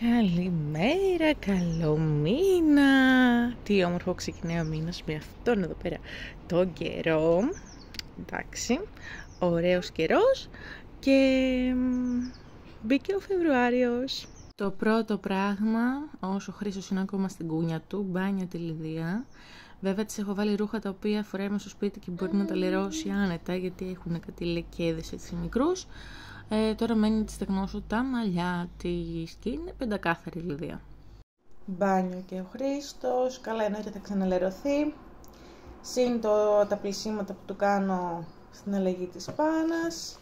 Καλημέρα, καλό μήνα. Τι όμορφο ξεκινάει ο μήνας με αυτόν εδώ πέρα τον καιρό. Εντάξει, ωραίος καιρός και μπήκε ο Φεβρουάριος. Το πρώτο πράγμα, όσο ο Χρήστος είναι ακόμα στην κούνια του, μπάνιο τη Λιδία. Βέβαια της έχω βάλει ρούχα τα οποία φοράει μέσα στο σπίτι και μπορεί να τα λερώσει άνετα γιατί έχουν κάτι λεκέδες έτσι μικρούς. Ε, τώρα μένει να τη στεγνώσω τα μαλλιά της και είναι πεντακάθαρη Λιδία. Μπάνιο και ο Χρήστος, καλά εννοείται θα ξαναλερωθεί. Συν το, τα πλησίματα που του κάνω στην αλλαγή της πάνας.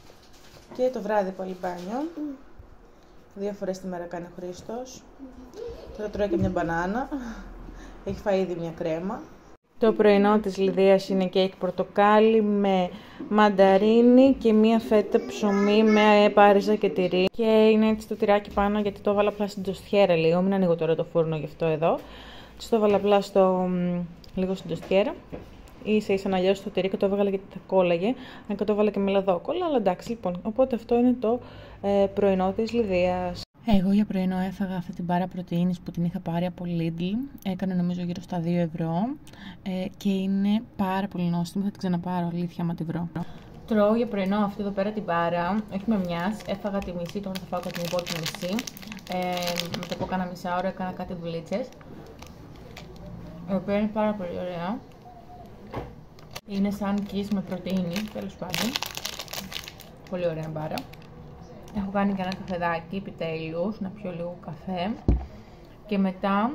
Και το βράδυ πάλι μπάνιο. Δύο φορές τη μέρα κάνει ο Χρήστος. Τώρα τρώει και μια μπανάνα. Έχει φάει ήδη μια κρέμα. Το πρωινό της Λιδίας είναι κέικ πορτοκάλι με μανταρίνι και μία φέτα ψωμί με πάριζα και τυρί. Και είναι έτσι το τυράκι πάνω γιατί το έβαλα απλά στην τοστιέρα λίγο. Μην ανοίγω τώρα το φούρνο γι' αυτό εδώ. Έτσι το έβαλα απλά στο, λίγο στην τοστιέρα. Ίσα ίσα να λιώσει το τυρί και το έβγαλα γιατί θα κόλλαγε. Αν και το έβαλα και με λαδόκολλα, αλλά εντάξει λοιπόν. Οπότε αυτό είναι το ε, πρωινό της Λιδίας. Εγώ για πρωινό έφαγα αυτή την μπάρα πρωτεΐνης που την είχα πάρει από Lidl. Έκανε νομίζω γύρω στα 2 ευρώ ε, και είναι πάρα πολύ νόστιμη. Θα την ξαναπάρω αλήθεια άμα τη βρω. Τρώω για πρωινό αυτή εδώ πέρα την μπάρα. Όχι με μιας. Έφαγα τη μισή, τώρα θα φάω και την υπόλοιπη μισή. Ε, μετά από κάνα μισά ώρα έκανα κάτι δουλίτσες. Η οποία είναι πάρα πολύ ωραία. Είναι σαν κις με πρωτεΐνη, τέλος πάντων. Πολύ ωραία μπάρα. Έχω κάνει και ένα καφεδάκι επιτέλους, να πιω λίγο καφέ και μετά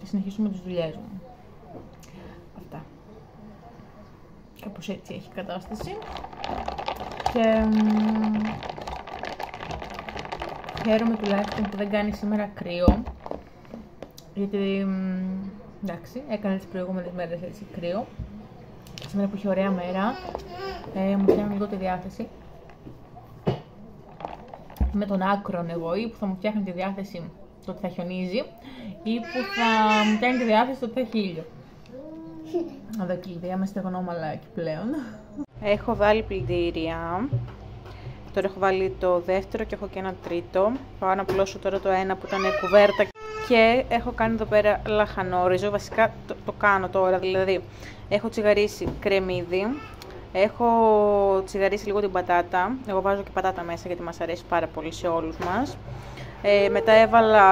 θα συνεχίσουμε τις δουλειές μου. Αυτά. Κάπως έτσι έχει κατάσταση. Και χαίρομαι τουλάχιστον που δεν κάνει σήμερα κρύο. Γιατί εντάξει, έκανε τις προηγούμενες μέρες έτσι κρύο. Σήμερα που έχει ωραία μέρα, ε, μου φτιάχνει λίγο τη διάθεση με τον άκρον εγώ ή που θα μου φτιάχνει τη διάθεση το ότι θα χιονίζει ή που θα μου φτιάχνει τη διάθεση το ότι θα έχει ήλιο. Εδώ κλειδιά με στεγνόμαλάκι πλέον. Έχω βάλει πλυντήρια. Τώρα έχω βάλει το δεύτερο και έχω και ένα τρίτο. Πάω να πλώσω τώρα το ένα που ήταν κουβέρτα. Και έχω κάνει εδώ πέρα λαχανόριζο. Βασικά το, το κάνω τώρα, δηλαδή έχω τσιγαρίσει κρεμμύδι, Έχω τσιγαρίσει λίγο την πατάτα. Εγώ βάζω και πατάτα μέσα γιατί μας αρέσει πάρα πολύ σε όλους μας. Ε, μετά έβαλα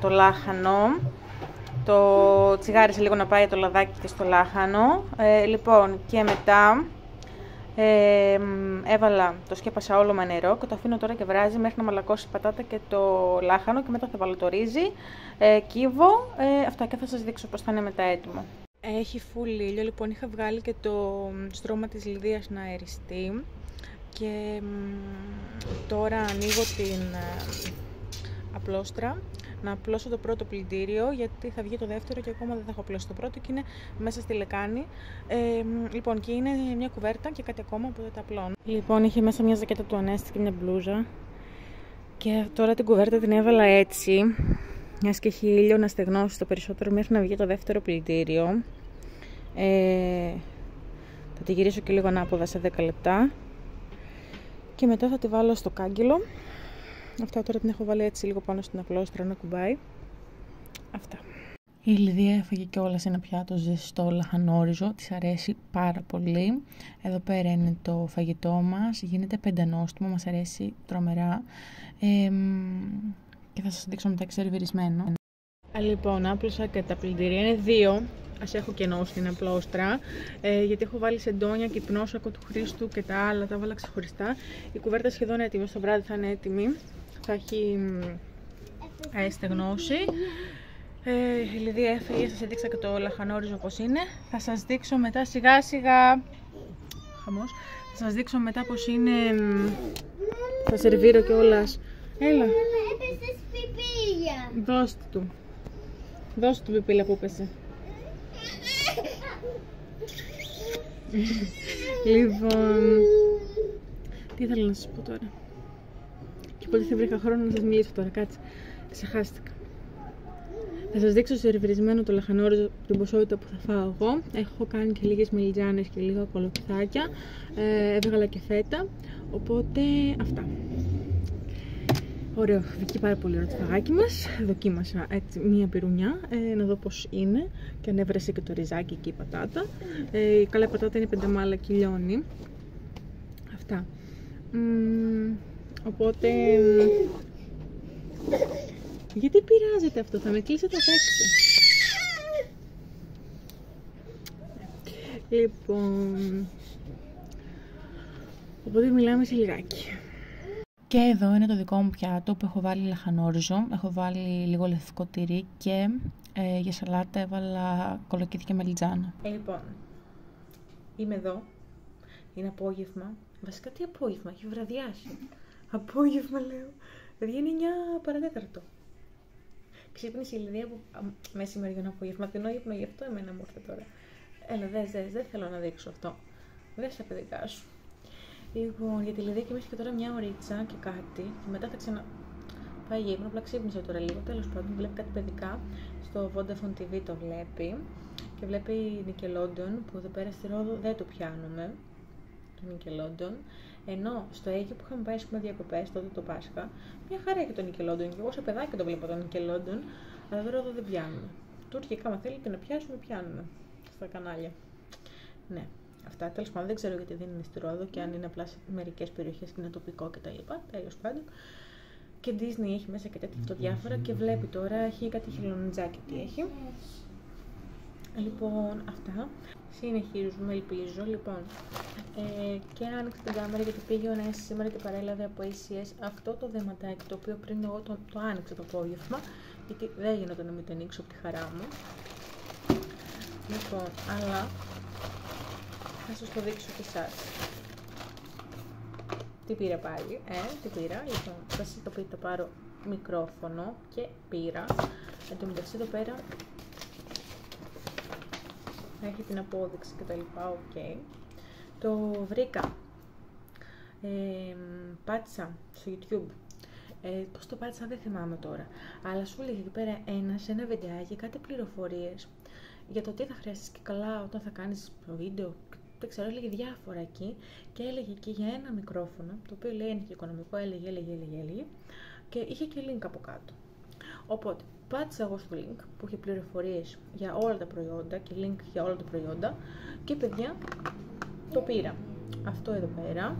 το λάχανο. Το τσιγάρισε λίγο να πάει το λαδάκι και στο λάχανο. Ε, λοιπόν, και μετά ε, έβαλα, το σκέπασα όλο με νερό και το αφήνω τώρα και βράζει μέχρι να μαλακώσει η πατάτα και το λάχανο και μετά θα βάλω το ρύζι, ε, κύβω, ε, αυτά και θα σας δείξω πώς θα είναι μετά έτοιμο. Έχει full ήλιο, λοιπόν είχα βγάλει και το στρώμα της Λιδίας να αεριστεί και τώρα ανοίγω την ε, απλόστρα να απλώσω το πρώτο πλυντήριο γιατί θα βγει το δεύτερο και ακόμα δεν θα έχω απλώσει το πρώτο και είναι μέσα στη λεκάνη. Ε, λοιπόν και είναι μια κουβέρτα και κάτι ακόμα που δεν τα απλώνω. Λοιπόν είχε μέσα μια ζακέτα του Ανέστη και μια μπλούζα και τώρα την κουβέρτα την έβαλα έτσι μιας και έχει ήλιο να στεγνώσει το περισσότερο μέχρι να βγει το δεύτερο πλυντήριο. Ε, θα τη γυρίσω και λίγο ανάποδα σε 10 λεπτά. Και μετά θα τη βάλω στο κάγκελο. Αυτά τώρα την έχω βάλει έτσι λίγο πάνω στην απλόστρα να κουμπάει. Αυτά. Η Λιδία έφαγε και όλα σε ένα πιάτο ζεστό λαχανόριζο. Της αρέσει πάρα πολύ. Εδώ πέρα είναι το φαγητό μας. Γίνεται πεντανόστιμο. Μας αρέσει τρομερά. Ε, και θα σας δείξω μετά εξερβιρισμένο. Λοιπόν, άπλωσα και τα πλυντήρια. Είναι δύο. Α έχω κενό στην απλόστρα. Ε, γιατί έχω βάλει σεντόνια και πνόσακο του Χρήστου και τα άλλα. Τα βάλα ξεχωριστά. Η κουβέρτα σχεδόν έτοιμη. Στο βράδυ θα είναι έτοιμη. Θα έχει ε, στεγνώσει. Ε, η Λιδία έφυγε, σας έδειξα και το λαχανόριζο πώς είναι. Θα σας δείξω μετά σιγά σιγά... Χαμός. Θα σας δείξω μετά πώς είναι... Θα σερβίρω κιόλας. Έλα. Δώστε του. Δώστε του πιπίλα που έπεσε. λοιπόν, τι ήθελα να σας πω τώρα. Και πότε θα βρήκα χρόνο να σας μιλήσω τώρα, κάτσε. Ξεχάστηκα. Θα σας δείξω σερβιρισμένο το λαχανόριζο την ποσότητα που θα φάω εγώ. Έχω κάνει και λίγες μελιτζάνες και λίγα κολοκυθάκια. Ε, έβγαλα και φέτα. Οπότε αυτά. Ωραίο, βγήκε πάρα πολύ ωραίο το φαγάκι μας. Δοκίμασα έτσι μία πυρουνιά, ε, να δω πώς είναι. Και ανέβρεσε και το ριζάκι και η πατάτα. Ε, η καλά πατάτα είναι πενταμάλα και λιώνει. Αυτά. οπότε... Γιατί πειράζεται αυτό, θα με κλείσει το παίξει. Λοιπόν... Οπότε μιλάμε σε λιγάκι. Και εδώ είναι το δικό μου πιάτο που έχω βάλει λαχανόριζο, έχω βάλει λίγο λευκό τυρί και ε, για σαλάτα έβαλα κολοκύθι και μελιτζάνα. Ε, λοιπόν, είμαι εδώ, είναι απόγευμα, βασικά τι απόγευμα, έχει βραδιάσει. απόγευμα λέω, δηλαδή είναι 9 παρατέταρτο. Ξύπνησε η Λιδία που μεσημεριανό απόγευμα, την ύπνο γι' αυτό εμένα μου ήρθε τώρα. Έλα, δες, δες, δεν θέλω να δείξω αυτό. Δες τα παιδικά σου. Λοιπόν, για τη Λιδία και και τώρα μια ωρίτσα και κάτι. Και μετά θα ξανα. Πάει γύρω, απλά ξύπνησε τώρα λίγο. Τέλος πάντων, βλέπει κάτι παιδικά. Στο Vodafone TV το βλέπει. Και βλέπει Nickelodeon που εδώ πέρα στη Ρόδο δεν το πιάνουμε. Το Nickelodeon. Ενώ στο Αίγυπτο που είχαμε πάει πούμε διακοπές τότε το Πάσχα, μια χαρά έχει το Nickelodeon. Και εγώ σε παιδάκι το βλέπω το Nickelodeon, αλλά εδώ Ρόδο δεν πιάνουμε. Τουρκικά, άμα θέλετε να πιάσουμε, πιάνουμε στα κανάλια. Ναι. Αυτά τέλος πάντων δεν ξέρω γιατί δεν είναι στη Ρόδο και αν είναι απλά σε μερικές περιοχές και είναι τοπικό κτλ. Τέλος πάντων. Και Disney έχει μέσα και τέτοια αυτοδιάφορα και βλέπει τώρα, έχει κάτι χελονιτζάκι τι έχει. Λοιπόν, αυτά. Συνεχίζουμε, ελπίζω. Λοιπόν, ε, και άνοιξε την κάμερα γιατί πήγε ο Νέας σήμερα και παρέλαβε από ACS αυτό το δεματάκι το οποίο πριν εγώ το, το άνοιξα το απόγευμα γιατί δεν γίνεται να μην το ανοίξω από τη χαρά μου. Λοιπόν, αλλά θα σας το δείξω και εσάς. Τι πήρα πάλι, ε, τι πήρα. Λοιπόν, θα σας το πείτε πάρω μικρόφωνο και πήρα. Εν τω μεταξύ εδώ πέρα έχει την απόδειξη και τα λοιπά, οκ. Το βρήκα. Ε, πάτησα στο YouTube. Ε, πώς το πάτησα δεν θυμάμαι τώρα. Αλλά σου έλεγε εκεί πέρα ένα σε ένα βιντεάκι κάτι πληροφορίες για το τι θα χρειαστείς και καλά όταν θα κάνεις το βίντεο δεν ξέρω, έλεγε διάφορα εκεί και έλεγε και για ένα μικρόφωνο, το οποίο λέει είναι και οικονομικό, έλεγε, έλεγε, έλεγε, έλεγε και είχε και link από κάτω. Οπότε, πάτησα εγώ στο link που είχε πληροφορίες για όλα τα προϊόντα και link για όλα τα προϊόντα και παιδιά, το πήρα. Αυτό εδώ πέρα.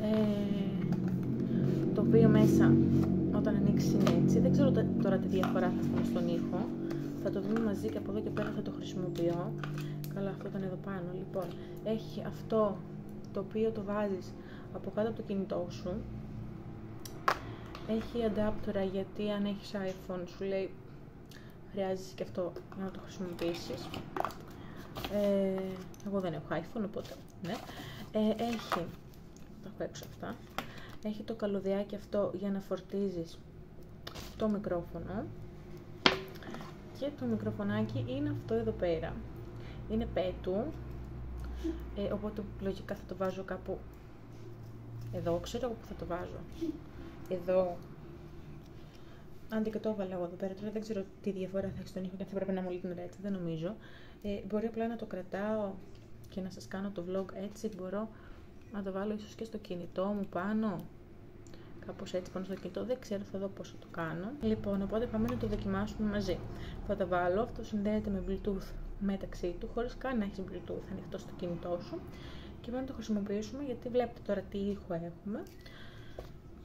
Ε, το οποίο μέσα όταν ανοίξει είναι έτσι. Δεν ξέρω τώρα τι διαφορά θα έχουμε στον ήχο. Θα το δούμε μαζί και από εδώ και πέρα θα το χρησιμοποιώ. Καλά, αυτό ήταν εδώ πάνω. Λοιπόν, έχει αυτό το οποίο το βάζεις από κάτω από το κινητό σου. Έχει αντάπτορα γιατί αν έχεις iPhone σου λέει χρειάζεσαι και αυτό να το χρησιμοποιήσεις. Ε, εγώ δεν έχω iPhone οπότε ναι. Ε, έχει, τα έχω έξω αυτά, έχει το καλωδιάκι αυτό για να φορτίζεις το μικρόφωνο και το μικροφωνάκι είναι αυτό εδώ πέρα είναι πέτου, ε, οπότε λογικά θα το βάζω κάπου εδώ, ξέρω εγώ που θα το βάζω. Εδώ. Αν και το έβαλα εγώ εδώ πέρα, τώρα δεν ξέρω τι διαφορά θα έχει στον ήχο και αν θα πρέπει να μου λείπει έτσι, δεν νομίζω. Ε, μπορεί απλά να το κρατάω και να σας κάνω το vlog έτσι, μπορώ να το βάλω ίσως και στο κινητό μου πάνω. Κάπως έτσι πάνω στο κινητό, δεν ξέρω, θα δω πώς θα το κάνω. Λοιπόν, οπότε πάμε να το δοκιμάσουμε μαζί. Θα το βάλω, αυτό συνδέεται με Bluetooth μεταξύ του, χωρίς καν να έχεις Bluetooth ανοιχτό στο κινητό σου και πάμε να το χρησιμοποιήσουμε γιατί βλέπετε τώρα τι ήχο έχουμε.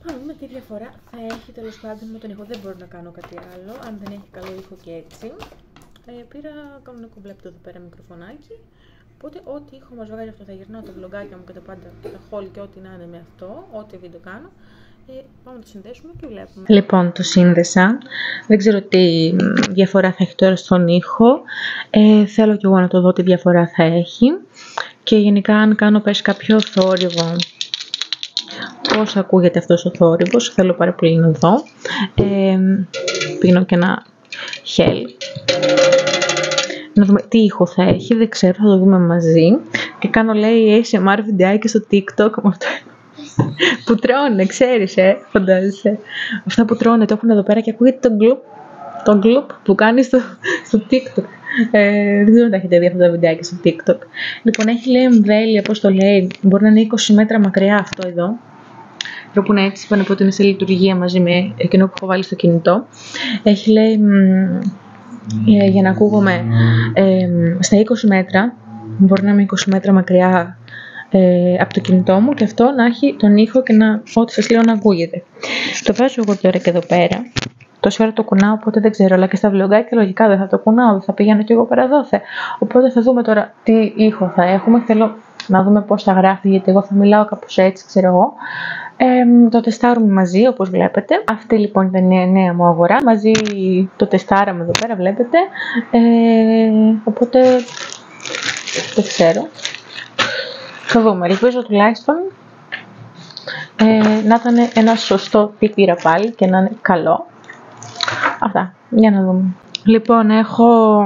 Πάμε με τι διαφορά θα έχει τέλος πάντων με τον ήχο. Δεν μπορώ να κάνω κάτι άλλο, αν δεν έχει καλό ήχο και έτσι. Ε, πήρα κανονικό βλέπετε εδώ πέρα μικροφωνάκι. Οπότε ό,τι ήχο μας βγάζει αυτό θα γυρνάω το βλογκάκι μου και τα πάντα, τα χόλ και ό,τι να είναι με αυτό, ό,τι βίντεο κάνω. Ε, πάμε να το συνδέσουμε και βλέπουμε. Λοιπόν, το σύνδεσα. Δεν ξέρω τι διαφορά θα έχει τώρα στον ήχο. Ε, θέλω κι εγώ να το δω τι διαφορά θα έχει. Και γενικά αν κάνω πες κάποιο θόρυβο, πώς ακούγεται αυτός ο θόρυβος, θέλω πάρα πολύ να δω. Ε, πίνω και ένα χέλ. Να δούμε τι ήχο θα έχει, δεν ξέρω, θα το δούμε μαζί. Και κάνω λέει ASMR βιντεάκι στο TikTok με αυτό που τρώνε, ξέρεις, ε, φαντάζεσαι. Αυτά που τρώνε το έχουν εδώ πέρα και ακούγεται το γκλουπ, το γκλουπ που κάνει στο, στο TikTok. Ε, δεν ξέρω αν τα έχετε δει αυτά τα βιντεάκια στο TikTok. Λοιπόν, έχει λέει εμβέλεια, πώς το λέει, μπορεί να είναι 20 μέτρα μακριά αυτό εδώ. που είναι έτσι, πάνω από ότι είναι σε λειτουργία μαζί με εκείνο που έχω βάλει στο κινητό. Έχει λέει ε, για να ακούγομαι ε, στα 20 μέτρα, μπορεί να είμαι 20 μέτρα μακριά ε, από το κινητό μου και αυτό να έχει τον ήχο και να, ό,τι σας λέω να ακούγεται. Το βάζω εγώ τώρα και εδώ πέρα. Τόση ώρα το κουνάω, οπότε δεν ξέρω. Αλλά και στα βλογκάκια λογικά δεν θα το κουνάω, δεν θα πηγαίνω κι εγώ πέρα δόθε. Οπότε θα δούμε τώρα τι ήχο θα έχουμε. Θέλω να δούμε πώς θα γράφει, γιατί εγώ θα μιλάω κάπως έτσι, ξέρω εγώ. Ε, το τεστάρουμε μαζί, όπως βλέπετε. Αυτή λοιπόν ήταν η νέα μου αγορά. Μαζί το τεστάραμε εδώ πέρα, βλέπετε. Ε, οπότε, δεν ξέρω. Θα δούμε. Ελπίζω τουλάχιστον ε, να ήταν ένα σωστό τι πήρα πάλι και να είναι καλό. Αυτά. Για να δούμε. Λοιπόν, έχω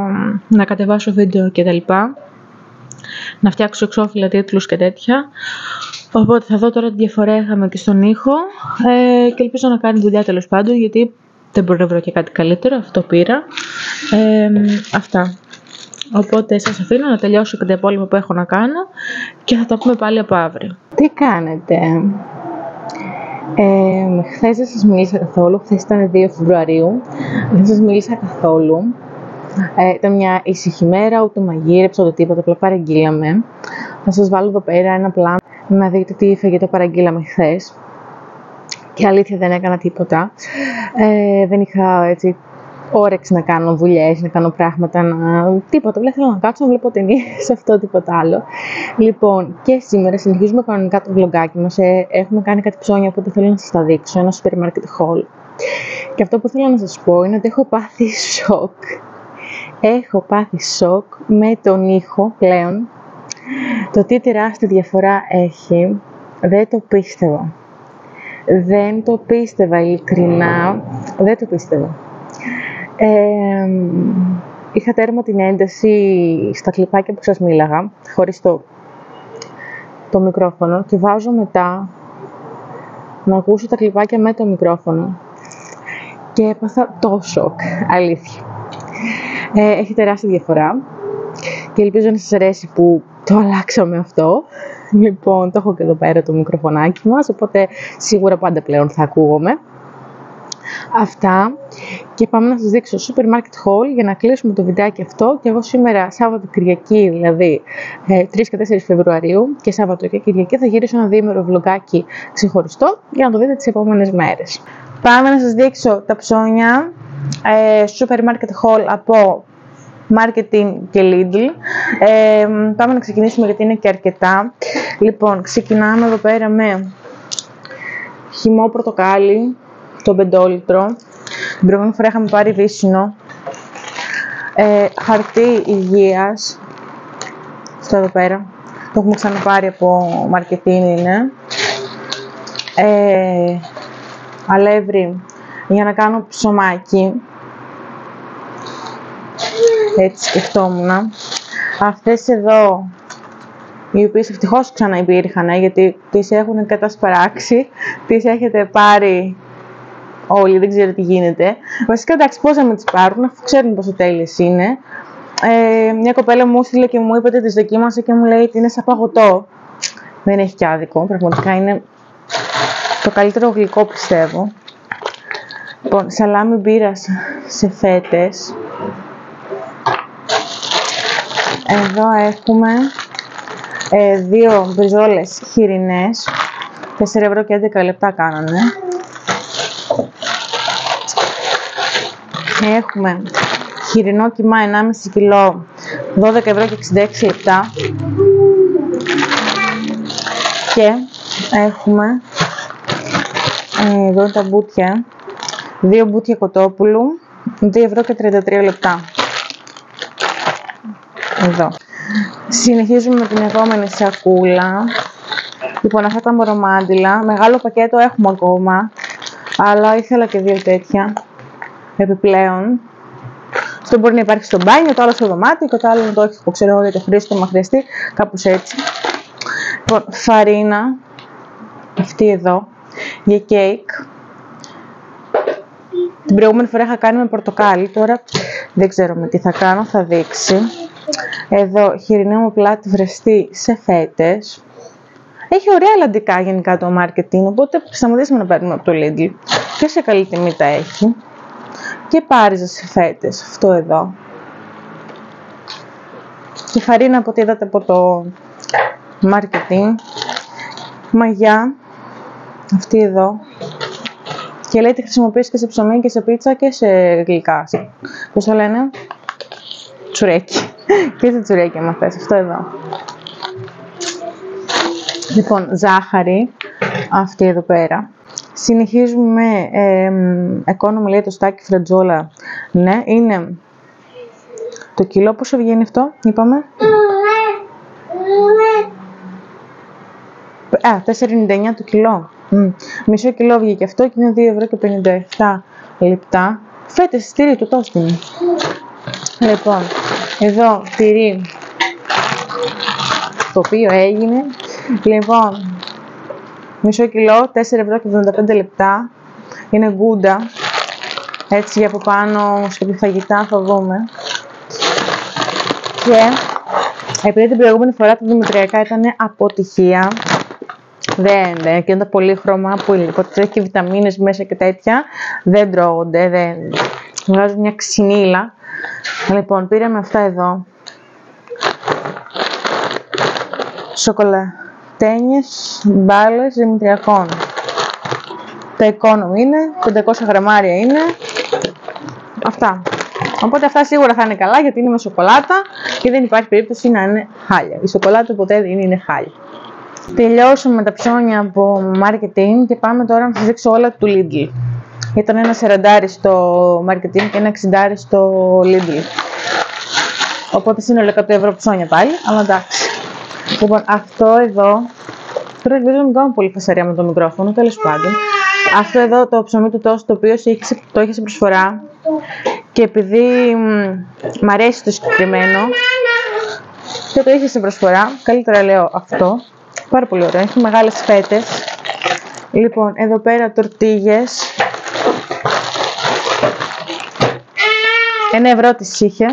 να κατεβάσω βίντεο και τα λοιπά. Να φτιάξω εξώφυλλα, τίτλους και τέτοια. Οπότε θα δω τώρα τι διαφορά είχαμε και στον ήχο. Ε, και ελπίζω να κάνει δουλειά τέλος πάντων, γιατί δεν μπορώ να βρω και κάτι καλύτερο. Αυτό πήρα. Ε, αυτά. Οπότε σας αφήνω να τελειώσω και τα υπόλοιπα που έχω να κάνω και θα τα πούμε πάλι από αύριο. Τι κάνετε; Ε, Χθες δεν σας μίλησα καθόλου, χθες ήταν 2 Φεβρουαρίου, δεν σας μίλησα καθόλου. Ε, ήταν μια ήσυχη μέρα, ούτε μαγείρεψα, ούτε τίποτα, απλά παραγγείλαμε. Θα σας βάλω εδώ πέρα ένα πλάνο να δείτε τι φαγητό παραγγείλαμε χθες. Και αλήθεια δεν έκανα τίποτα. Ε, δεν είχα έτσι όρεξη να κάνω δουλειές, να κάνω πράγματα, να... τίποτα. Δεν θέλω να κάτσω να βλέπω ταινίε, αυτό τίποτα άλλο. Λοιπόν, και σήμερα συνεχίζουμε κανονικά το βλογκάκι μας. Ε, έχουμε κάνει κάτι ψώνια, οπότε θέλω να σας τα δείξω. Ένα σούπερ μάρκετ haul. Και αυτό που θέλω να σας πω είναι ότι έχω πάθει σοκ. Έχω πάθει σοκ με τον ήχο πλέον. Το τι τεράστια διαφορά έχει, δεν το πίστευα. Δεν το πίστευα, ειλικρινά, δεν το πίστευα. Ε, είχα τέρμα την ένταση στα κλιπάκια που σας μίλαγα, χωρίς το, το μικρόφωνο και βάζω μετά να ακούσω τα κλιπάκια με το μικρόφωνο και έπαθα το σοκ, αλήθεια. Ε, έχει τεράστια διαφορά και ελπίζω να σας αρέσει που το αλλάξαμε αυτό. Λοιπόν, το έχω και εδώ πέρα το μικροφωνάκι μας, οπότε σίγουρα πάντα πλέον θα ακούγομαι. Αυτά και πάμε να σας δείξω Super Market Haul για να κλείσουμε το βιντεάκι αυτό και εγώ σήμερα Σάββατο Κυριακή δηλαδή 3 ε, και 4 Φεβρουαρίου και Σάββατο και Κυριακή θα γυρίσω ένα διήμερο βλογκάκι ξεχωριστό για να το δείτε τις επόμενες μέρες. Πάμε να σας δείξω τα ψώνια ε, Super Market Haul από Marketing και Lidl. Ε, πάμε να ξεκινήσουμε γιατί είναι και αρκετά. Λοιπόν, ξεκινάμε εδώ πέρα με χυμό πορτοκάλι, το πεντόλιτρο. Την προηγούμενη φορά είχαμε πάρει βύσινο. Ε, χαρτί υγείας. Αυτό εδώ πέρα. Το έχουμε ξαναπάρει από μαρκετίν είναι. Ε, αλεύρι για να κάνω ψωμάκι. Έτσι σκεφτόμουν. Αυτές εδώ, οι οποίες ευτυχώς ξαναυπήρχαν, γιατί τις έχουν κατασπαράξει, τις έχετε πάρει όλοι, δεν ξέρω τι γίνεται. Βασικά εντάξει, πώς να με τις πάρουν, αφού ξέρουν πόσο τέλειες είναι. Ε, μια κοπέλα μου στείλε και μου είπε ότι τις δοκίμασε και μου λέει ότι είναι σαν παγωτό. Δεν έχει και άδικο, πραγματικά είναι το καλύτερο γλυκό πιστεύω. Λοιπόν, σαλάμι μπύρας σε φέτες. Εδώ έχουμε ε, δύο μπριζόλες χοιρινές. 4 ευρώ και 11 λεπτά κάνανε. Έχουμε χοιρινό κιμά 1,5 κιλό 12 ευρώ και 66 λεπτά. Και έχουμε ε, εδώ τα μπούτια. Δύο μπούτια κοτόπουλου 2 ευρώ και 33 λεπτά. Εδώ. Συνεχίζουμε με την επόμενη σακούλα. Λοιπόν αυτά τα μορομάντιλα μεγάλο πακέτο έχουμε ακόμα αλλά ήθελα και δύο τέτοια επιπλέον. Αυτό μπορεί να υπάρχει στο μπάνιο, το άλλο στο δωμάτιο και το άλλο να το έχει, ξέρω για το χρήσιμο, μα χρειαστεί, κάπως έτσι. Λοιπόν, φαρίνα, αυτή εδώ, για κέικ. Την προηγούμενη φορά είχα κάνει με πορτοκάλι, τώρα δεν ξέρω με τι θα κάνω, θα δείξει. Εδώ, χοιρινό μου πλάτη βρεστή σε φέτες. Έχει ωραία αλλαντικά γενικά το marketing, οπότε σταματήσαμε να παίρνουμε από το Lidl. Και σε καλή τιμή τα έχει. Και πάριζα σε φέτες, αυτό εδώ. Και φαρίνα από ό,τι είδατε από το marketing. Μαγιά, αυτή εδώ. Και λέει τη χρησιμοποιείς και σε ψωμί και σε πίτσα και σε γλυκά. Πώς το λένε, τσουρέκι. και σε τσουρέκι άμα θες, αυτό εδώ. Λοιπόν, ζάχαρη, αυτή εδώ πέρα. Συνεχίζουμε με ε, λέει το στάκι φρατζόλα. Ναι, είναι το κιλό, πόσο βγαίνει αυτό, είπαμε; Α, 4,99 το κιλό. Μισό κιλό βγήκε αυτό και είναι 2 ευρώ και 57 λεπτά. Φέτες στήρι το τόστιμο. Λοιπόν, εδώ τυρί το οποίο έγινε. Λοιπόν, μισό κιλό, 4 ευρώ και 75 λεπτά. Είναι γκούντα. Έτσι για από πάνω σε φαγητά θα δούμε. Και επειδή την προηγούμενη φορά τα δημητριακά ήταν αποτυχία, δεν, δεν, και ήταν πολύ χρώμα που οπότε έχει βιταμίνες μέσα και τέτοια, δεν τρώγονται, δεν βγάζουν μια ξυνήλα. Λοιπόν, πήραμε αυτά εδώ. Σοκολατένιες μπάλες δημητριακών. Τα economy είναι, 500 γραμμάρια είναι. Αυτά. Οπότε αυτά σίγουρα θα είναι καλά γιατί είναι με σοκολάτα και δεν υπάρχει περίπτωση να είναι χάλια. Η σοκολάτα ποτέ δεν είναι χάλια. Τελειώσαμε με τα ψώνια από marketing και πάμε τώρα να σας δείξω όλα του Lidl. Ήταν ένα σεραντάρι στο marketing και ένα εξιντάρι στο Lidl. Οπότε σύνολο 100 ευρώ ψώνια πάλι, αλλά εντάξει. Λοιπόν, αυτό εδώ, τώρα ελπίζω να μην κάνω πολύ φασαρία με το μικρόφωνο, τέλος πάντων. Αυτό εδώ το ψωμί του τόστο, το οποίο το είχε σε προσφορά και επειδή μ' αρέσει το συγκεκριμένο και το είχε σε προσφορά, καλύτερα λέω αυτό, Πάρα πολύ ωραίο. Έχει μεγάλες φέτες. Λοιπόν, εδώ πέρα τορτίγες. Ένα ευρώ τις είχε.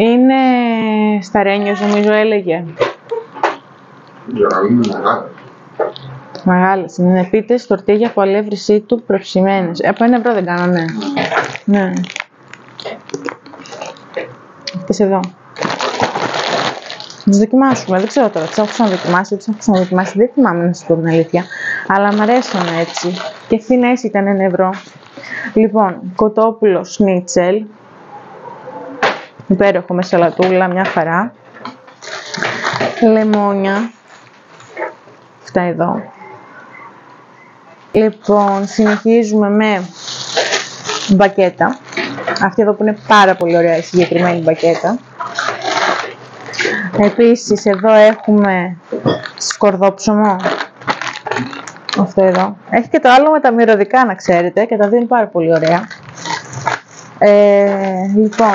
Είναι σταρένιος νομίζω έλεγε. Μεγάλες. Είναι πίτες, τορτίγια από αλεύρι του προψημένες. Από ένα ευρώ δεν κάνανε. Ναι. Αυτές εδώ τι δοκιμάσουμε. Δεν ξέρω τώρα, τι έχω ξαναδοκιμάσει, τι έχω ξαναδοκιμάσει. Δεν θυμάμαι να σα πω την αλήθεια. Αλλά μου αρέσουν έτσι. Και φθηνές ήταν ένα ευρώ. Λοιπόν, κοτόπουλος σνίτσελ. Υπέροχο με σαλατούλα, μια χαρά. Λεμόνια. Αυτά εδώ. Λοιπόν, συνεχίζουμε με μπακέτα. Αυτή εδώ που είναι πάρα πολύ ωραία η συγκεκριμένη μπακέτα. Επίσης εδώ έχουμε σκορδόψωμο. Αυτό εδώ. Έχει και το άλλο με τα μυρωδικά να ξέρετε και τα δύο είναι πάρα πολύ ωραία. Ε, λοιπόν,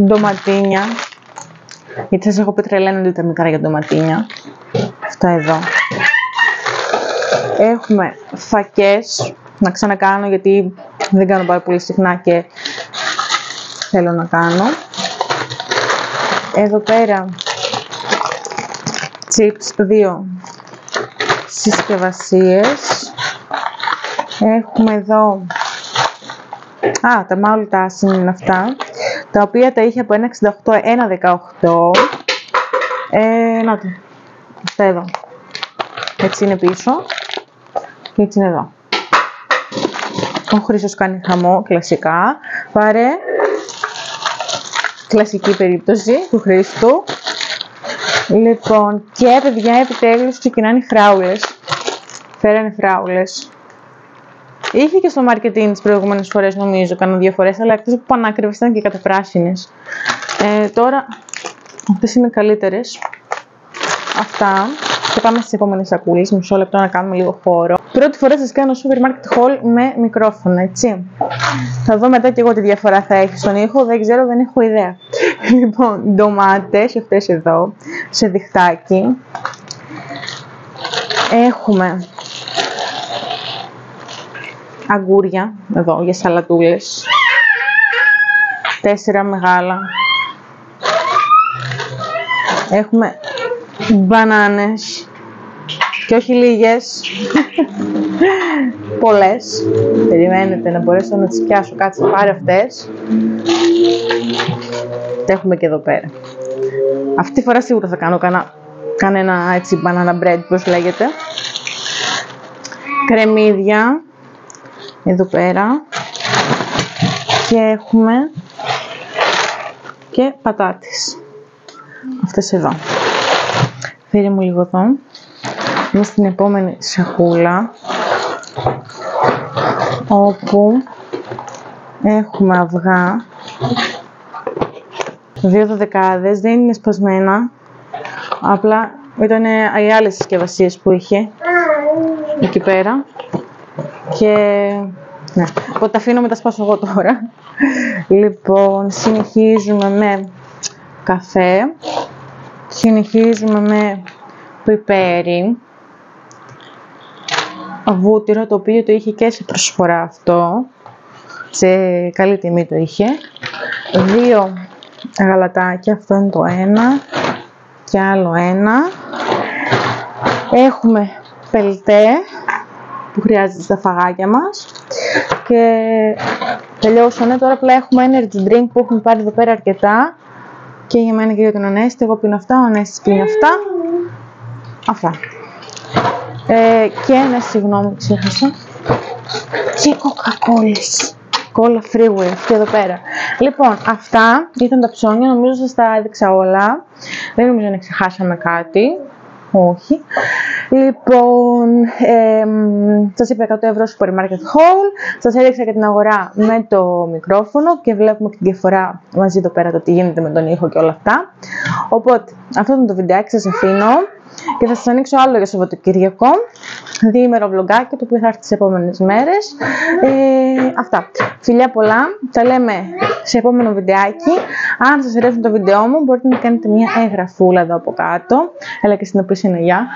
ντοματίνια. Γιατί σας έχω πει τρελαίνονται τα μικρά για ντοματίνια. Αυτά εδώ. Έχουμε φακές. Να ξανακάνω γιατί δεν κάνω πάρα πολύ συχνά και θέλω να κάνω. Εδώ πέρα chips, δύο συσκευασίες. Έχουμε εδώ, α, τα μάλλον είναι αυτά, τα οποία τα είχε από 1,68, 1,18. Ε, να το, αυτά εδώ. Έτσι είναι πίσω και έτσι είναι εδώ. Ο Χρήστος κάνει χαμό, κλασικά. Πάρε κλασική περίπτωση του Χρήστου. Λοιπόν, και παιδιά επιτέλους ξεκινάνε οι φράουλες. Φέρανε φράουλες. Είχε και στο marketing τις προηγούμενες φορές νομίζω, κάνω δύο φορές, αλλά εκτός που πανάκριβες ήταν και καταπράσινες. Ε, τώρα, αυτές είναι καλύτερες. Αυτά. Και πάμε στις επόμενες σακούλες, μισό λεπτό να κάνουμε λίγο χώρο. Πρώτη φορά σας κάνω supermarket haul με μικρόφωνο, έτσι. Θα δω μετά και εγώ τι διαφορά θα έχει στον ήχο, δεν ξέρω, δεν έχω ιδέα. Λοιπόν, ντομάτες, αυτές εδώ, σε διχτάκι. Έχουμε αγκούρια, εδώ, για σαλατούλες. Τέσσερα μεγάλα. Έχουμε μπανάνες και όχι λίγες, πολλές. Περιμένετε να μπορέσω να τις πιάσω, κάτσε πάρε αυτές. Τα έχουμε και εδώ πέρα. Αυτή τη φορά σίγουρα θα κάνω κανένα, κανένα έτσι banana bread, πώς λέγεται. Κρεμμύδια, εδώ πέρα. Και έχουμε και πατάτες. Αυτές εδώ. Φέρε μου λίγο εδώ. Είμαι στην επόμενη σακούλα όπου έχουμε αυγά δύο δωδεκάδες, δεν είναι σπασμένα απλά ήταν οι άλλες συσκευασίες που είχε εκεί πέρα και ναι, οπότε τα αφήνω, τα σπάσω εγώ τώρα. Λοιπόν, συνεχίζουμε με καφέ. Συνεχίζουμε με πιπέρι. Βούτυρο το οποίο το είχε και σε προσφορά αυτό. Σε καλή τιμή το είχε. Δύο γαλατάκια αυτό είναι το ένα. Και άλλο ένα. Έχουμε πελτέ που χρειάζεται στα φαγάκια μας και τελειώσανε τώρα απλά έχουμε energy drink που έχουμε πάρει εδώ πέρα αρκετά και για μένα και για τον Ανέστη εγώ πίνω αυτά, ο Ανέστης πίνει αυτά αυτά ε, και ένα συγγνώμη, ξέχασα. Και κοκακόλες. Κόλλα freeway, αυτή εδώ πέρα. Λοιπόν, αυτά ήταν τα ψώνια, νομίζω σας τα έδειξα όλα. Δεν νομίζω να ξεχάσαμε κάτι. Όχι. Λοιπόν, ε, σας είπα 100 ευρώ στο Market Hall. Σας έδειξα και την αγορά με το μικρόφωνο και βλέπουμε και τη διαφορά μαζί εδώ πέρα το τι γίνεται με τον ήχο και όλα αυτά. Οπότε, αυτό ήταν το βιντεάκι, σας αφήνω και θα σας ανοίξω άλλο για Σαββατοκύριακο, διήμερο βλογκάκι το οποίο θα έρθει τις επόμενες μέρες. Ε, αυτά. Φιλιά πολλά, τα λέμε σε επόμενο βιντεάκι. Αν σας αρέσει το βίντεό μου μπορείτε να κάνετε μια εγγραφούλα εδώ από κάτω. Έλα και στην οποία είναι γεια.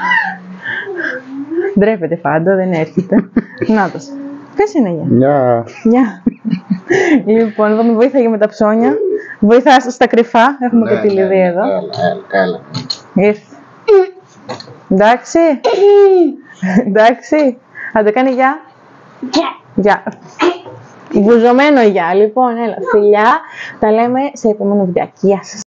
Ντρέπεται πάντα, δεν έρχεται. Να το. Ποιος είναι γεια; Γεια. Γεια. λοιπόν, εδώ με βοήθαγε με τα ψώνια. Βοήθα στα κρυφά. Έχουμε Ναι, και τη ναι, Λιδία ναι, εδώ. Έλα, έλα, έλα. Ήρθε. Εντάξει. Εντάξει. Αν το κάνει γεια. Γεια. Μπουζωμένο γεια. Λοιπόν, έλα. Φιλιά. Τα λέμε σε επόμενο βιντεάκι. Γεια σας.